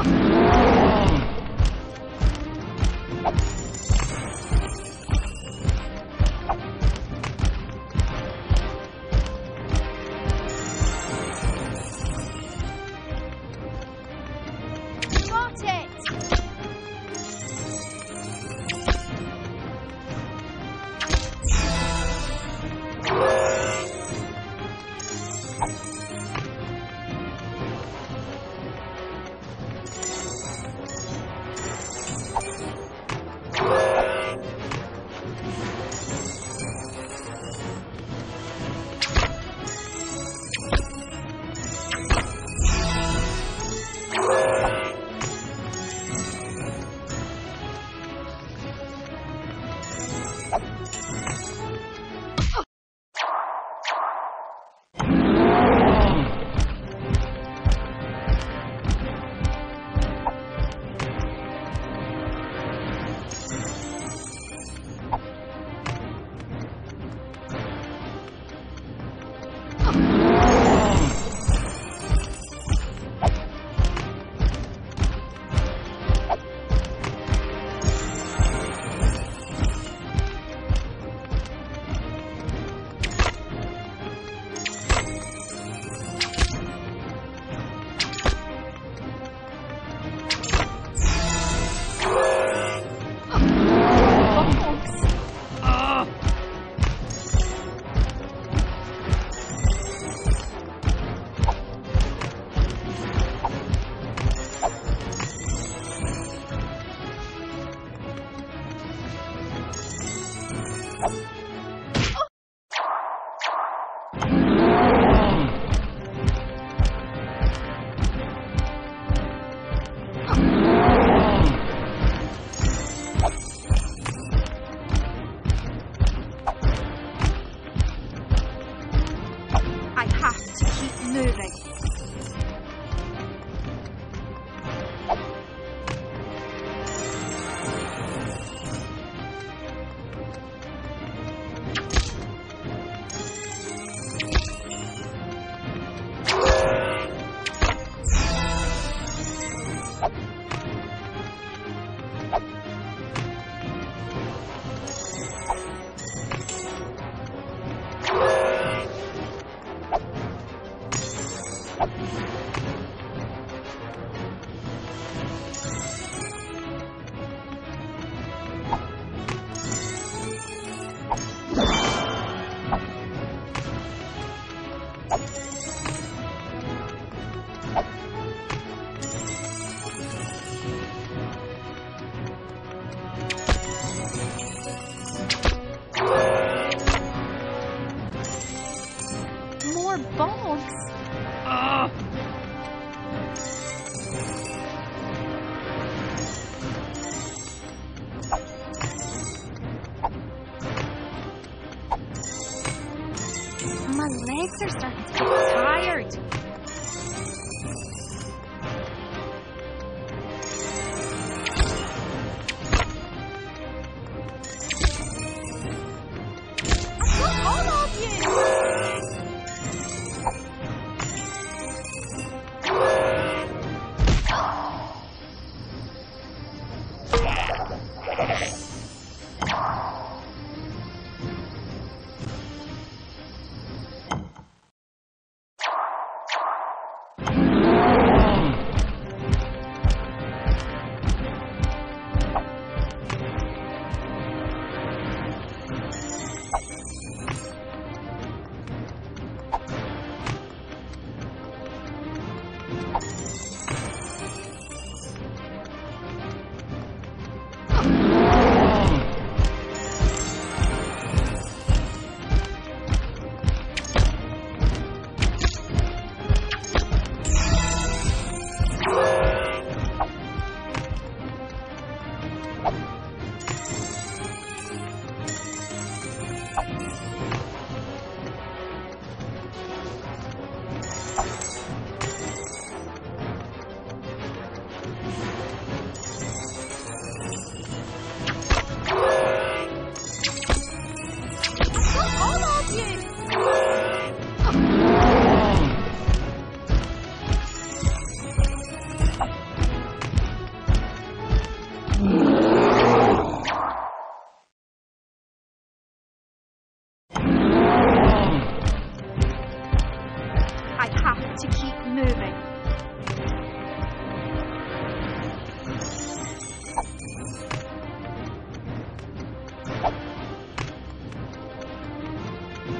Oh. My legs are starting to get tired.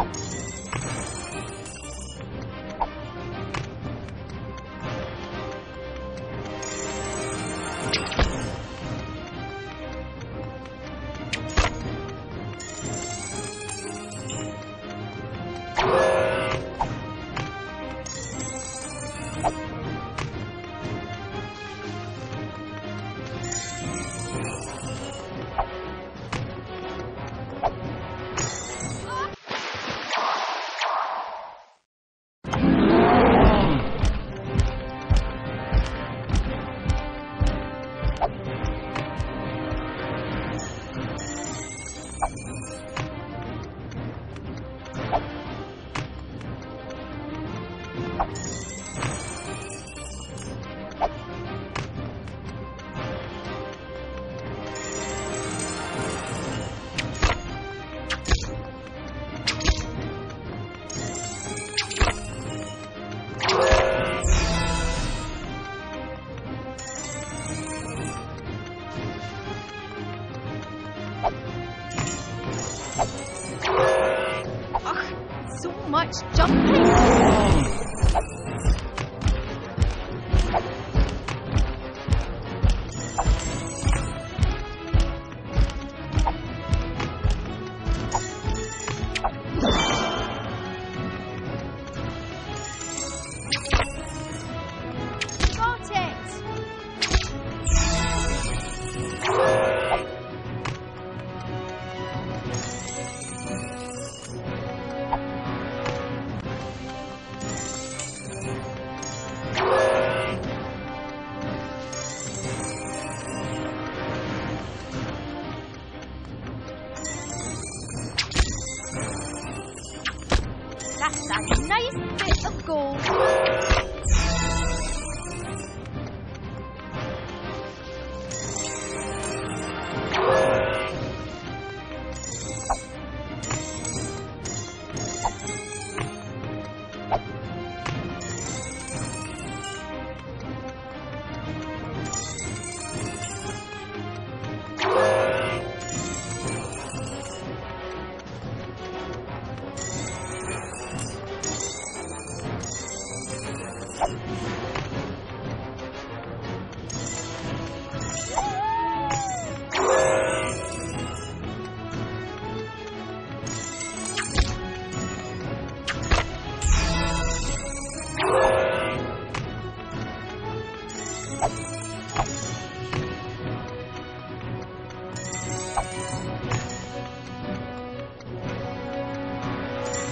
you That's a nice bit of gold.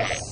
Yes.